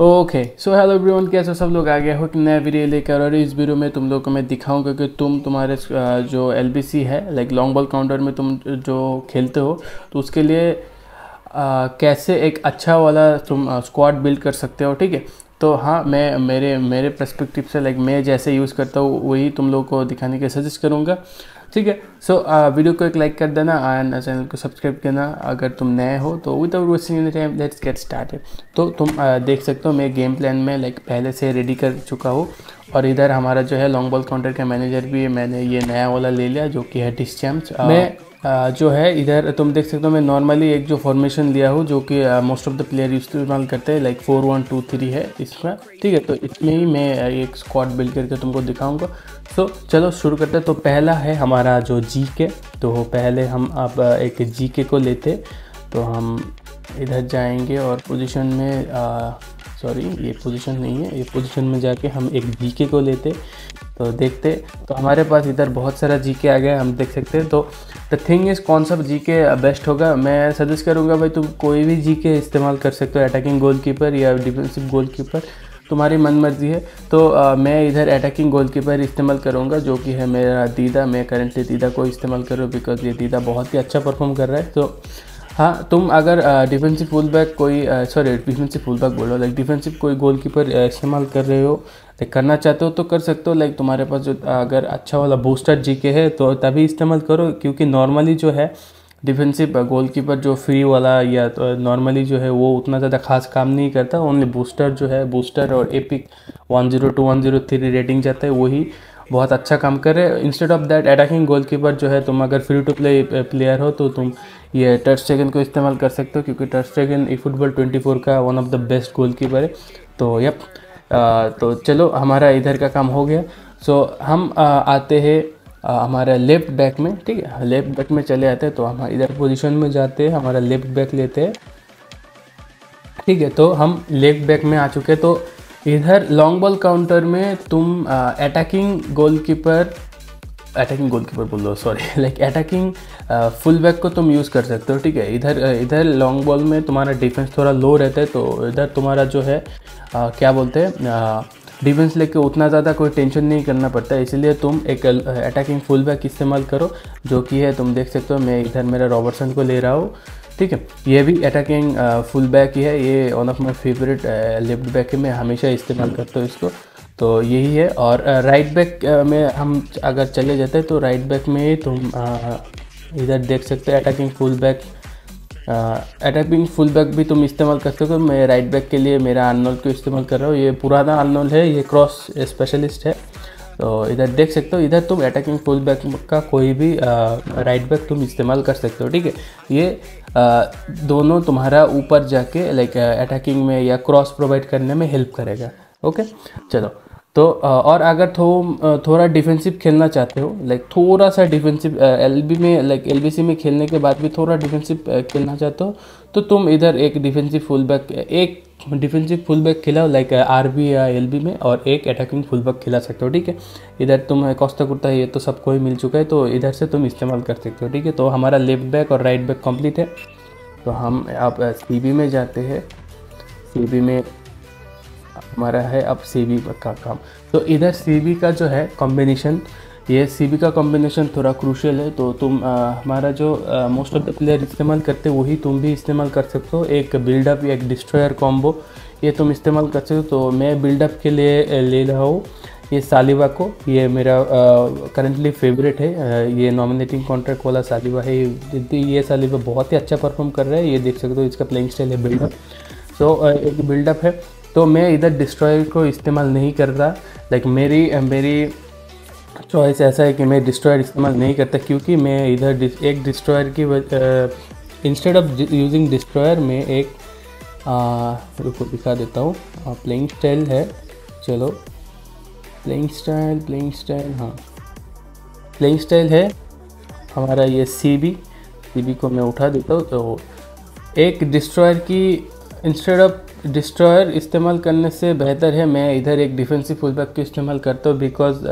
Okay so hello everyone कैसे सब लोग? आ गया हो कि नया वीडियो लेकर और इस वीडियो में तुम लोग को मैं दिखाऊँगा कि तुम तुम्हारे जो एलबीसी है लाइक लॉन्ग बॉल काउंटर में तुम जो खेलते हो तो उसके लिए अ, कैसे एक अच्छा वाला तुम स्क्वाड बिल्ड कर सकते हो ठीक है? तो हाँ मैं मेरे मेरे पर्सपेक्टिव से लाइक मैं जैसे यूज़ करता हूँ वही तुम लोग को दिखाने के सजेस्ट करूँगा। ठीक है? सो वीडियो को एक लाइक कर देना एंड चैनल को सब्सक्राइब करना। अगर तुम नए हो तो without wasting any time let's get started तो तुम uh, देख सकते हो मैं गेम प्लान में लाइक पहले से रेडी कर चुका हूँ। और इधर हमारा जो है लॉन्ग बॉल काउंटर का मैनेजर भी है। मैंने ये नया वाला ले लिया जो कि है डिस चैम्प्स मैं uh, जो है इधर तुम देख सकते हो मैं नॉर्मली एक जो फॉर्मेशन लिया हूँ जो कि मोस्ट ऑफ़ द प्लेयर इस्तेमाल करते हैं like four one two three है इसमें। ठीक है? तो इसमें ही मैं uh, एक स्क्वाड बिल्ड करके तुमको दिखाऊँगा। सो so, चलो शुरू करते हैं। तो पहला है हमारा जो जी के तो पहले हम अब एक जी के को लेते तो हम इधर जाएँगे और पोजीशन में सॉरी ये पोजीशन नहीं है, ये पोजीशन में जाके हम एक जी के को लेते तो देखते। तो हमारे पास इधर बहुत सारा जी के आ गया, हम देख सकते हैं। तो द थिंग इज़ कौन सा जी के बेस्ट होगा? मैं सजेस्ट करूँगा भाई, तुम कोई भी जी के इस्तेमाल कर सकते हो अटैकिंग गोल कीपर या डिफेंसिव गोल कीपर तुम्हारी मन मर्ज़ी है। तो आ, मैं इधर अटैकिंग गोलकीपर इस्तेमाल करूँगा जो कि है मेरा दीदा मैं करंटली दीदा को इस्तेमाल कर बिकॉज़ ये दीदा बहुत ही अच्छा परफॉर्म कर रहा है। तो हाँ तुम अगर डिफेंसिव फुल बैक कोई सॉरी डिफेंसिव फुल बैक बोलो लाइक डिफेंसिव कोई गोल कीपर इस्तेमाल कर रहे हो लाइक करना चाहते हो तो कर सकते हो लाइक तुम्हारे पास जो अगर अच्छा वाला बूस्टर जी के है तो तभी इस्तेमाल करो क्योंकि नॉर्मली जो है डिफेंसिव गोलकीपर जो फ्री वाला या तो नॉर्मली जो है वो उतना ज़्यादा खास काम नहीं करता ओनली बूस्टर जो है बूस्टर और epic one zero two one zero three rating जाता है वही बहुत अच्छा काम कर रहे instead of that attacking goalkeeper जो है तुम अगर फ्री टू प्ले प्लेयर हो तो तुम ये टच टेगन को इस्तेमाल कर सकते हो क्योंकि ter Stegen eFootball twenty four का one of the best goalkeeper है। तो यप तो चलो हमारा इधर का काम हो गया। सो हम आ, आते हैं हमारा लेफ़्ट बैक में ठीक है? लेफ़्ट बैक में चले आते हैं तो हम इधर पोजीशन में जाते हैं हमारा लेफ़्ट बैक लेते हैं। ठीक है तो हम लेफ़्ट बैक में आ चुके तो इधर लॉन्ग बॉल काउंटर में तुम अटैकिंग गोलकीपर अटैकिंग गोलकीपर बोल दो sorry like attacking full back को तुम यूज़ कर सकते हो ठीक है? इधर इधर लॉन्ग बॉल में तुम्हारा डिफेंस थोड़ा लो रहता है तो इधर तुम्हारा जो है आ, क्या बोलते हैं डिफेंस लेके उतना ज़्यादा कोई टेंशन नहीं करना पड़ता है इसलिए तुम एक अटैकिंग फुल बैक इस्तेमाल करो, जो कि है, तुम देख सकते हो, मैं इधर मेरा रॉबर्टसन को ले रहा हूँ, ठीक है? ये भी अटैकिंग फुल बैक ही है, ये one of my favourite left back है, मैं हमेशा इस्तेमाल करता हूँ इसको तो यही है, और राइट बैक में हम अगर चले जाते हैं तो राइट बैक में तुम इधर देख सकते हो attacking full back attacking full back भी तुम इस्तेमाल कर सकते हो। मैं राइट बैक के लिए मेरा अनोल को इस्तेमाल कर रहा हूँ। ये पुराना अनोल है ये क्रॉस स्पेशलिस्ट है। तो इधर देख सकते हो इधर तुम अटैकिंग फुल बैक का कोई भी राइट बैक तुम इस्तेमाल कर सकते हो ठीक है? ये आ, दोनों तुम्हारा ऊपर जाके लाइक अटैकिंग में या क्रॉस प्रोवाइड करने में हेल्प करेगा ओके चलो तो और अगर थो थोड़ा डिफेंसिव खेलना चाहते हो लाइक थोड़ा सा डिफेंसिव एलबी में लाइक एलबीसी में खेलने के बाद भी थोड़ा डिफेंसिव खेलना चाहते हो तो तुम इधर एक डिफेंसिव फुल बैक एक डिफेंसिव फुल बैक खिलाओ लाइक आर बी या एलबी में, और एक अटैकिंग फुल बैक खिला सकते हो, ठीक है? इधर तुम कॉस्ता कुर्ता, ये तो सबको ही मिल चुका है तो इधर से तुम इस्तेमाल कर सकते हो, ठीक है? तो हमारा लेफ़्ट बैक और राइट बैक कंप्लीट है। तो हम आप सी में जाते हैं। सीबी में हमारा है अब सीबी का काम। तो इधर सी का जो है कॉम्बिनेशन ये सीबी का कॉम्बिनेशन थोड़ा क्रूशियल है तो तुम आ, हमारा जो मोस्ट ऑफ़ द प्लेयर इस्तेमाल करते वही तुम भी इस्तेमाल कर सकते हो। एक बिल्डअप या एक डिस्ट्रॉयर कॉम्बो ये तुम इस्तेमाल कर सकते हो। तो मैं बिल्डअप के लिए ले रहा हूँ ये सालिवा को। ये मेरा करंटली फेवरेट है। आ, ये नॉमिनेटिंग कॉन्ट्रैक्ट वाला सालिवा है। ये, सालिवा बहुत ही अच्छा परफॉर्म कर रहा है। ये देख सकते हो इसका प्लेइंग स्टाइल है बिल्डअप सो एक बिल्डअप है। तो मैं इधर डिस्ट्रॉयर को इस्तेमाल नहीं कर रहा लाइक मेरी मेरी चॉइस ऐसा है कि मैं डिस्ट्रॉयर इस्तेमाल नहीं करता, क्योंकि मैं इधर एक डिस्ट्रॉयर की इंस्टेड ऑफ़ यूजिंग डिस्ट्रॉयर में एक रुको, दिखा देता हूँ। प्लेइंग स्टाइल है। चलो। प्लेइंग स्टाइल प्लेइंग स्टाइल हाँ। प्लेइंग स्टाइल है। हमारा ये सी बी सी बी को मैं उठा देता हूँ। तो एक डिस्ट्रॉयर की इंस्टेड ऑफ़ डिस्ट्रॉयर इस्तेमाल करने से बेहतर है मैं इधर एक डिफेंसिव फुलबैक को इस्तेमाल करता हूँ बिकॉज़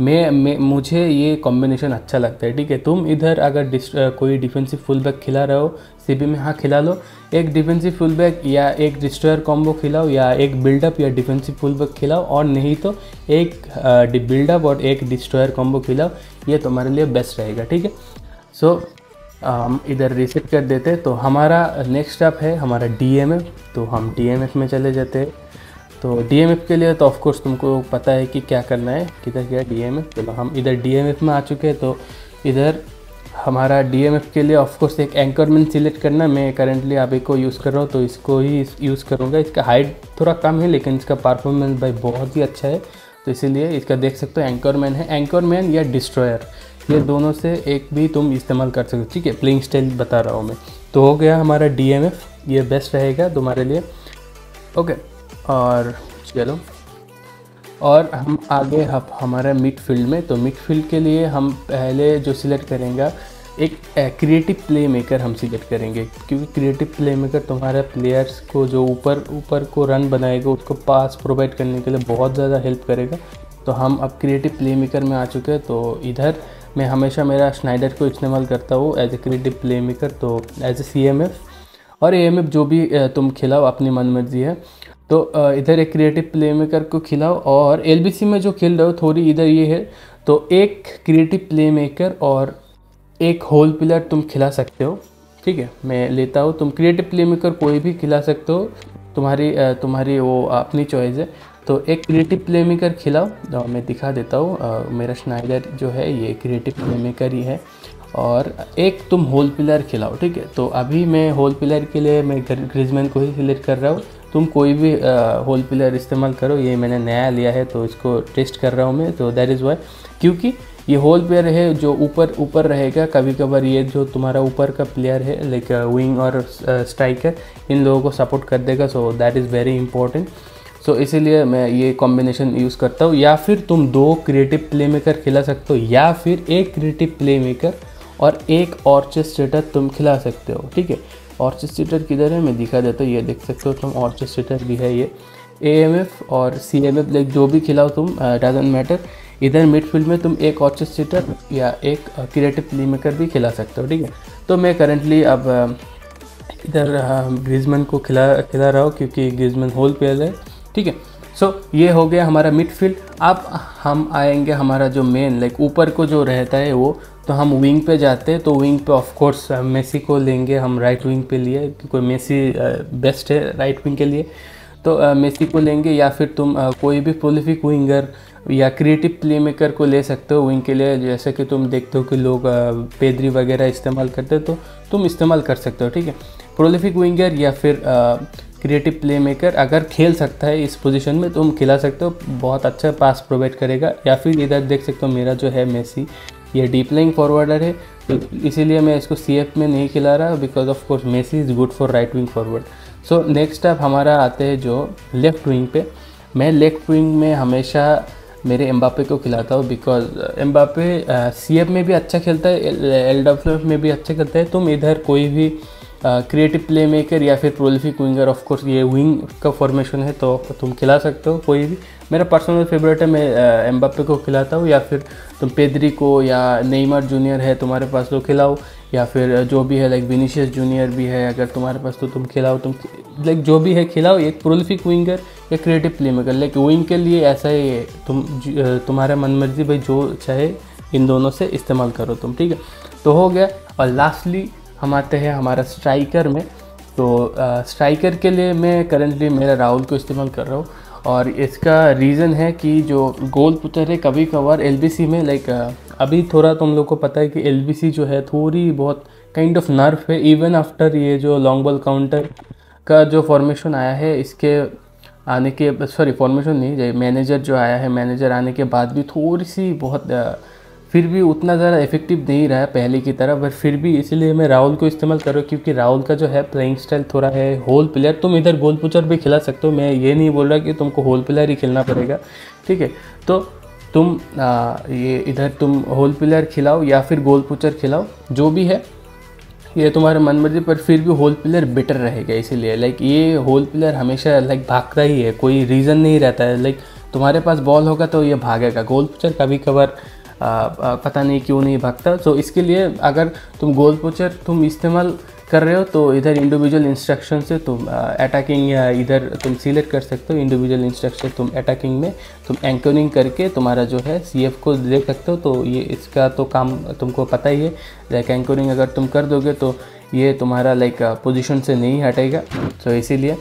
मैं मैं मुझे ये कॉम्बिनेशन अच्छा लगता है ठीक है? तुम इधर अगर डिस, कोई डिफेंसिव फुल बैक खिला रहे हो सीबी में हाँ खिला लो। एक डिफेंसिव फुल बैक या एक डिस्ट्रॉयर कॉम्बो खिलाओ या एक बिल्डअप या डिफेंसिव फुल बैक खिलाओ और नहीं तो एक बिल्डअप और एक डिस्ट्रॉयर कॉम्बो खिलाओ ये तुम्हारे लिए बेस्ट रहेगा ठीक है? सो हम इधर रिसेट कर देते तो हमारा नेक्स्ट स्टेप है हमारा DMF तो हम DMF में चले जाते। तो DMF के लिए तो ऑफकोर्स तुमको पता है कि क्या करना है, किधर गया डी चलो, हम इधर DMF में आ चुके हैं तो इधर हमारा DMF के लिए ऑफकोर्स एक एंकरमेंट सिलेक्ट करना, मैं करेंटली अभी को यूज़ कर रहा हूँ तो इसको ही यूज़ करूँगा। इसका हाइट थोड़ा कम है, लेकिन इसका परफॉर्मेंस भाई बहुत ही अच्छा है तो इसीलिए इसका देख सकते हो एंकरमैन है। एंकरमैन या डिस्ट्रॉयर ये दोनों से एक भी तुम इस्तेमाल कर सकते हो। ठीक है प्लेइंग स्टाइल बता रहा हूँ मैं। तो हो गया हमारा डीएमएफ ये बेस्ट रहेगा तुम्हारे लिए। ओके और चलो। और हम आगे हम हमारा मिड फ़ील्ड में तो मिड फ़ील्ड के लिए हम पहले जो सिलेक्ट करेंगे, एक क्रिएटिव प्ले मेकर हम सिलेक्ट करेंगे। क्योंकि क्रिएटिव प्ले मेकर तुम्हारे प्लेयर्स को जो ऊपर ऊपर को रन बनाएगा, उसको पास प्रोवाइड करने के लिए बहुत ज़्यादा हेल्प करेगा। तो हम अब क्रिएटिव प्ले मेकर में आ चुके हैं तो इधर मैं हमेशा मेरा स्नाइडर को इस्तेमाल करता हूँ as a creative play maker तो as a C M F और ए एम एफ़ जो भी तुम खिलाओ, अपनी मन मर्ज़ी है। तो इधर एक क्रिएटिव प्ले मेकर को खिलाओ और एल बी सी में जो खेल रहे हो, थोड़ी इधर ये है। तो एक क्रिएटिव प्ले मेकर और एक होल प्लेयर तुम खिला सकते हो। ठीक है, मैं लेता हूँ। तुम क्रिएटिव प्ले मेकर कोई भी खिला सकते हो। तुम्हारी तुम्हारी वो अपनी चॉइस है। तो एक क्रिएटिव प्ले मेकर खिलाओ मैं दिखा देता हूँ। मेरा स्नाइडर जो है, ये क्रिएटिव प्ले मेकर ही है। और एक तुम होल पिलर खिलाओ, ठीक है? तो अभी मैं होल पिलर के लिए, मैं ग्रिजमैन को ही सिलेक्ट कर रहा हूँ। तुम कोई भी होल पिलर इस्तेमाल करो। ये मैंने नया लिया है तो इसको टेस्ट कर रहा हूँ मैं। तो दैट इज़ वाई क्योंकि ये होल प्लेयर है जो ऊपर ऊपर रहेगा। कभी कभार ये जो तुम्हारा ऊपर का प्लेयर है लाइक विंग और स्ट्राइकर इन लोगों को सपोर्ट कर देगा। So that is very important so, इसीलिए मैं ये कॉम्बिनेशन यूज़ करता हूँ। या फिर तुम दो क्रिएटिव प्ले मेकर खिला सकते हो या फिर एक क्रिएटिव प्ले मेकर और एक ऑर्चेस्ट्रेटर तुम खिला सकते हो ठीक है? ऑर्चेस्ट्रेटर किधर है? मैं दिखा देता हूँ। ये देख सकते हो तुम ऑर्चेस्ट्रेटर भी है ये। ए एम एफ़ और सी एम एफ़ लाइक जो भी खिलाओ तुम डजेंट मैटर इधर मिडफील्ड में तुम एक ऑर्चेस्ट्रेटर या एक क्रिएटिव प्ले मेकर भी खिला सकते हो ठीक है? तो मैं करेंटली अब इधर ग्रिजमैन को खिला खिला रहा हूँ क्योंकि ग्रिजमैन होल प्लेयर है। ठीक है? सो ये हो गया हमारा मिडफील्ड अब हम आएँगे हमारा जो मेन लाइक ऊपर को जो रहता है वो तो हम विंग पे जाते हैं तो wing pay off course Messi को लेंगे हम राइट विंग पे लिए, क्योंकि मेसी बेस्ट है राइट विंग के लिए. तो मेसी को लेंगे या फिर तुम कोई भी प्रोलिफिक विंगर या क्रिएटिव प्ले मेकर को ले सकते हो विंग के लिए. जैसे कि तुम देखते हो कि लोग पेदरी वगैरह इस्तेमाल करते हो तो तुम इस्तेमाल कर सकते हो, ठीक है? प्रोलिफिक विंगर या फिर क्रिएटिव प्ले मेकर अगर खेल सकता है इस पोजीशन में तुम खिला सकते हो, बहुत अच्छा पास प्रोवाइड करेगा। या फिर इधर देख सकते हो, मेरा जो है मेसी, ये डीप लाइंग फॉरवर्डर है तो इसीलिए मैं इसको सीएफ में नहीं खिला रहा because of course Messi is good for right wing forward so next आप हमारा आते हैं जो लेफ़्ट विंग पे। मैं लेफ़्ट विंग में हमेशा मेरे एम्बापे को खिलाता हूँ बिकॉज़ एम्बापे सी में भी अच्छा खेलता है एल में भी अच्छा खेलता है। तुम इधर कोई भी क्रिएटिव प्ले मेकर या फिर प्रोलिफिक विंगर ऑफ़ कोर्स ये विंग का फॉर्मेशन है तो तुम खिला सकते हो कोई भी। मेरा पर्सनल फेवरेट है, मैं एम्बापे को खिलाता हूँ, या फिर तुम पेदरी को या नेईमर जूनियर है तुम्हारे पास तो खिलाओ। या फिर जो भी है लाइक विनीशियस जूनियर भी है, अगर तुम्हारे पास तो तुम खिलाओ। तुम लाइक जो भी है, खिलाओ। एक प्रोलिफिक विंगर या creative play maker like wing के लिए ऐसा ही है। तुम तुम्हारा मन मर्ज़ी भाई, जो चाहे, इन दोनों से इस्तेमाल करो तुम, ठीक है? तो हो गया। और लास्टली हम आते हैं हमारा स्ट्राइकर में। तो स्ट्राइकर के लिए मैं करेंटली मेरा राहुल को इस्तेमाल कर रहा हूँ और इसका रीज़न है कि जो गोल पुटर है कभी कभार एल में लाइक अभी थोड़ा तुम लोग को पता है कि एलबीसी जो है, थोड़ी बहुत काइंड ऑफ़ नर्व है। इवन आफ्टर ये जो लॉन्ग बॉल काउंटर का जो फॉर्मेशन आया है, इसके आने के सॉरी फॉर्मेशन नहीं मैनेजर जो आया है मैनेजर आने के बाद भी थोड़ी सी बहुत फिर भी उतना ज़्यादा इफ़ेक्टिव नहीं रहा है पहले की तरह बट फिर भी इसीलिए मैं राहुल को इस्तेमाल कर रहा हूँ क्योंकि राहुल का जो है प्लेइंग स्टाइल थोड़ा है होल प्लेयर तुम इधर गोल पुचर भी खिला सकते हो मैं ये नहीं बोल रहा कि तुमको होल प्लेयर ही खेलना पड़ेगा ठीक है? तो तुम आ, ये इधर तुम होल प्लेयर खिलाओ या फिर गोल पुचर खिलाओ जो भी है ये तुम्हारे मन मर्ज़ी पर फिर भी होल प्लेयर बेटर रहेगा इसीलिए। लाइक ये होल प्लेयर हमेशा लाइक भागता ही है कोई रीज़न नहीं रहता है। लाइक तुम्हारे पास बॉल होगा तो ये भागेगा। गोल पोचर कभी कभार पता नहीं क्यों नहीं भागता। तो इसके लिए अगर तुम गोल पोचर तुम इस्तेमाल कर रहे हो तो इधर इंडिविजुअल इंस्ट्रक्शन से तुम अटैकिंग या इधर तुम सिलेक्ट कर सकते हो। इंडिविजुअल इंस्ट्रक्शन तुम अटैकिंग में तुम एंकरिंग करके तुम्हारा जो है सीएफ को देख सकते हो। तो ये इसका तो काम तुमको पता ही है। लाइक एंकरिंग अगर तुम कर दोगे तो ये तुम्हारा लाइक पोजीशन से नहीं हटेगा। तो इसीलिए।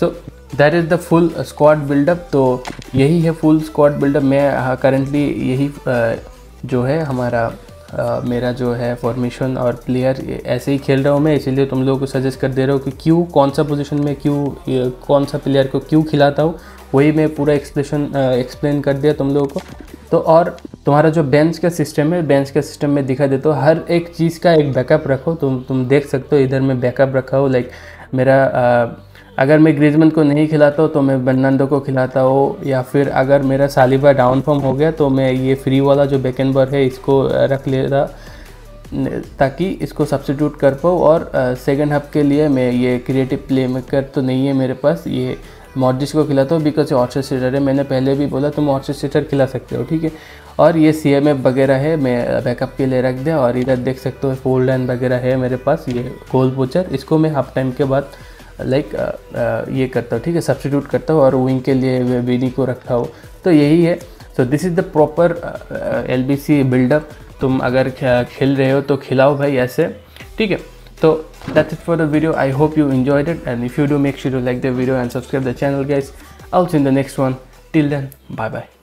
So that is the full squad buildup तो यही है फुल स्क्वाड बिल्डअप मैं करेंटली यही जो है हमारा Uh, मेरा जो है फॉर्मेशन और प्लेयर ऐसे ही खेल रहा हूँ मैं इसीलिए तुम लोगों को सजेस्ट कर दे रहा हूँ कि क्यों कौन सा पोजीशन में क्यों कौन सा प्लेयर को क्यों खिलाता हूँ वही मैं पूरा एक्सप्लेशन एक्सप्लेन कर दिया तुम लोगों को। तो और तुम्हारा जो बेंच का सिस्टम है बेंच का सिस्टम में दिखा देता हूँ हर एक चीज़ का एक बैकअप रखो तुम तुम देख सकते हो इधर में बैकअप रखा हो लाइक मेरा आ, अगर मैं ग्रीजमन को नहीं खिलाता हूँ तो मैं बर्नांडो को खिलाता हूँ, या फिर अगर मेरा सालिबा डाउन फॉर्म हो गया तो मैं ये फ्री वाला जो बैकेंबर है, इसको रख ले रहा ताकि इसको सब्सिट्यूट कर पाऊँ और सेकंड हब के लिए मैं ये क्रिएटिव प्ले मेकर तो नहीं है मेरे पास, ये मॉडजिस को खिलाता हूँ बिकॉज़ ऑर्चर सीटर है। मैंने पहले भी बोला, तुम ऑर्चर सीटर खिला सकते हो, ठीक है? और ये सी एम एफ़ वगैरह है, मैं बैकअप के लिए रख दिया, और इधर देख सकते हो फोल्ड एंड वगैरह है मेरे पास, ये गोल पोचर इसको मैं हाफ़ टाइम के बाद लाइक ये करता हो, ठीक है सब्सटीट्यूट करता हो और विंग के लिए विनी को रखता हो। तो यही है। So this is the proper L B C buildup तुम अगर खेल रहे हो तो खिलाओ भाई ऐसे, ठीक है? तो that is for the video I hope you enjoy it and if you do make sure like the video and subscribe the channel guys out in the next one till then bye bye